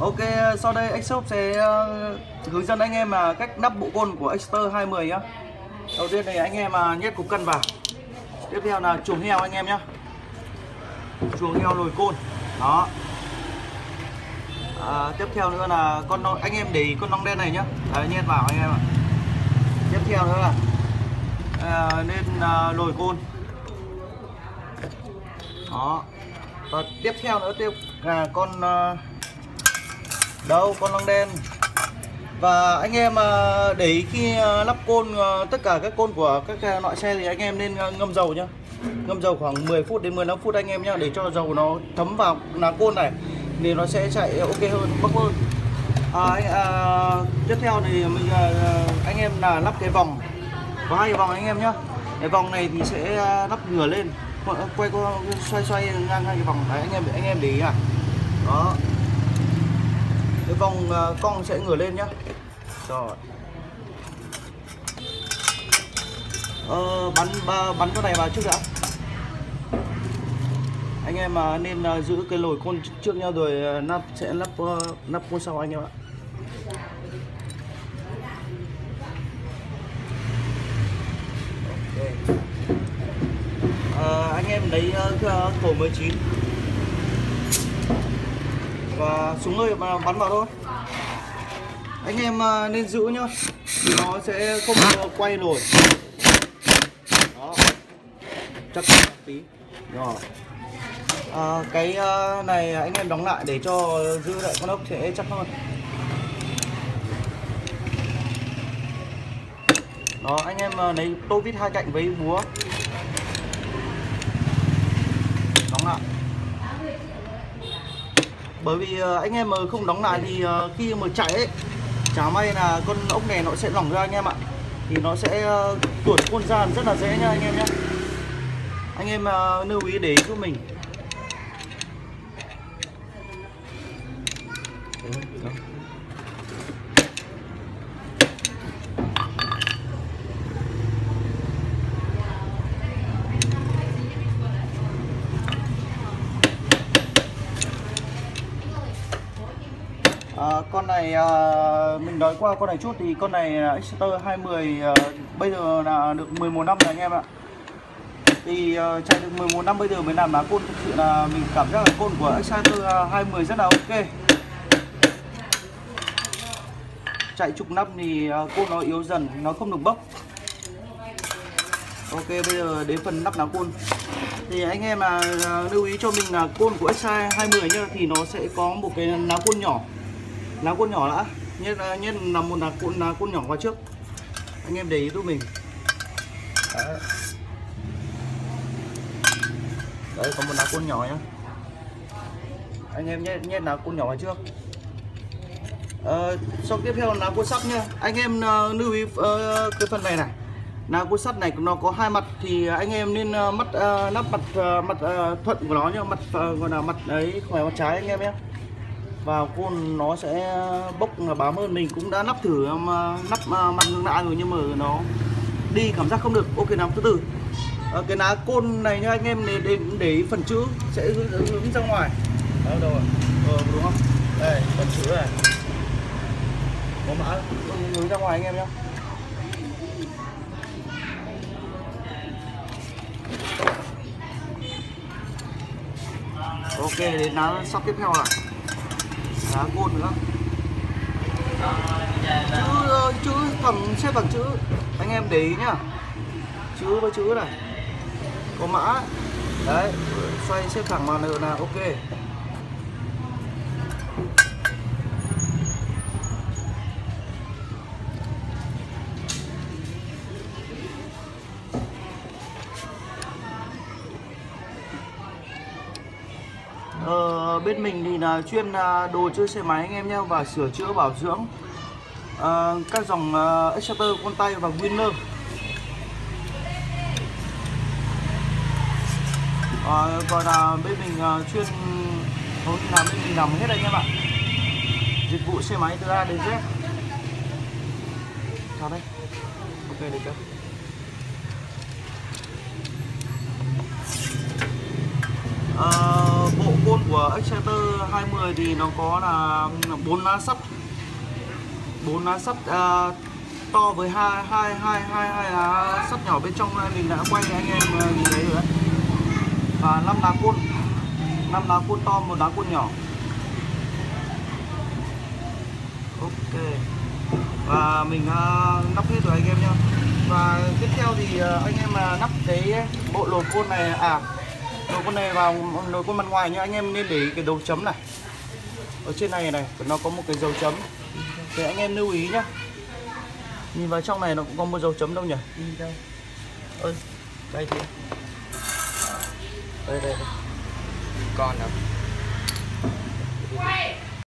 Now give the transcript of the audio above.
Ok, sau đây Xshop sẽ ờ, hướng dẫn anh em là cách nắp bộ côn của Xter 210 nhá. Đầu tiên thì anh em mà nhét cục cân vào. Tiếp theo là chuồng heo anh em nhá. Chuồng heo lồi côn. Đó. À, tiếp theo nữa là con anh em để ý con nong đen này nhá. Đấy, nhét vào anh em ạ. Tiếp theo nữa là à, nên à, lồi côn. Đó. Và tiếp theo nữa tiếp là con à, đâu con lăng đen. Và anh em à, để ý khi à, lắp côn à, tất cả các côn của các loại xe thì anh em nên ngâm dầu nhá. Ngâm dầu khoảng 10 phút đến 15 phút anh em nhá để cho dầu nó thấm vào là côn này thì nó sẽ chạy ok hơn bốc hơn. À, à, tiếp theo thì mình anh em là lắp cái vòng. Có hai vòng anh em nhá. Cái vòng này thì sẽ lắp ngửa lên. Quay qua xoay xoay ngang hai cái vòng. Đấy anh em anh em để ý à đó vòng à, uh, cong sẽ ngửa lên nhá. Rồi. Ờ, bắn ba, bắn cái này vào trước đã. Anh em mà nên uh, giữ cái lồi côn trước nhau rồi uh, nắp sẽ lắp uh, nắp côn sau anh em ạ. Okay. uh, anh em lấy uh, khẩu 19 và súng nơi mà bắn vào thôi. Anh em à, nên giữ nhá. Nó sẽ không quay nổi. Đó. Chắc tí. Rồi à, cái à, này anh em đóng lại để cho giữ lại con ốc sẽ chắc hơn. Đó anh em à, lấy tô vít hai cạnh với búa. Đóng lại bởi vì ờ, anh em mà không đóng lại thì ờ, khi mà chạy ấy, chả may là con ốc này nó sẽ lỏng ra anh em ạ. Thì nó sẽ ờ, tuột con ra rất là dễ nha anh em nhé anh em lưu ý để giúp mình. À, con này à, mình nói qua con này chút thì con này là Exeter 20 à, bây giờ là được 11 năm rồi anh em ạ. Thì à, chạy được 11 năm bây giờ mới làm lá côn thực sự là mình cảm giác là côn của Exeter 20 rất là ok. Chạy chục năm thì à, côn nó yếu dần nó không được bốc. Ok bây giờ đến phần nắp lá côn. Thì anh em mà lưu ý cho mình là côn của SI 20 nhá thì nó sẽ có một cái lá côn nhỏ lá côn nhỏ đã. Nhất à, nhất là một lá côn lá côn nhỏ qua trước. Anh em để ý giúp mình. Đấy, đấy có một lá côn nhỏ nhá. Anh em nhét nhét lá côn nhỏ vào trước. Ờ, sau tiếp theo là lá côn sắt nhá. Anh em uh, lưu ý uh, cái phần này này. Lá côn sắt này nó có hai mặt thì anh em nên uh, mắt uh, nắp mặt uh, mặt uh, thuận của nó nhá. Mặt uh, gọi là mặt đấy không phải mặt trái anh em nhé vào côn nó sẽ bốc là bám hơn mình cũng đã nắp thử mà nắp à, mặt ngược lại rồi nhưng mà nó đi cảm giác không được. Ok nào từ từ. À, cái ná côn này nha anh em để để, để phần chữ sẽ hướng, hướng ra ngoài. Đó đâu rồi? Ờ, đúng không? Đây phần chữ này. Có mã hướng ra ngoài anh em nhé ok đến ná sắp tiếp theo rồi đá côn nữa. Chữ chữ thằng xếp bằng chữ. Anh em để ý nhá. Chữ với chữ này. Có mã. Đấy, xoay xếp thẳng màn là ok. Bên mình thì là chuyên à, đồ chơi xe máy anh em nhé và sửa chữa bảo dưỡng uh, các dòng à, uh, Exciter con tay và Winner. Uh, còn là bên mình uh, chuyên hầu như là bên mình làm hết anh em ạ. Dịch vụ xe máy từ A đến Z. Sao đây. Ok được chưa? Uh, của Exeter 20 thì nó có là bốn lá sắt bốn lá sắt uh, à, to với hai hai hai hai hai lá sắt nhỏ bên trong này. Mình đã quay cho anh em à, nhìn thấy rồi đấy. Và năm lá côn năm lá côn to một lá côn nhỏ. Ok. Và mình uh, nắp hết rồi anh em nhá. Và tiếp theo thì uh, anh em uh, nắp cái bộ lột côn này. À lột côn này vào lột côn mặt ngoài nhá anh em nên để ý cái dấu chấm này. Ở trên này này nó có một cái dấu chấm. Thì anh em lưu ý nhá. Nhìn vào trong này nó cũng có một dấu chấm đâu nhỉ? Đi đâu? Ơi đây thì đây đây, đây. con đâu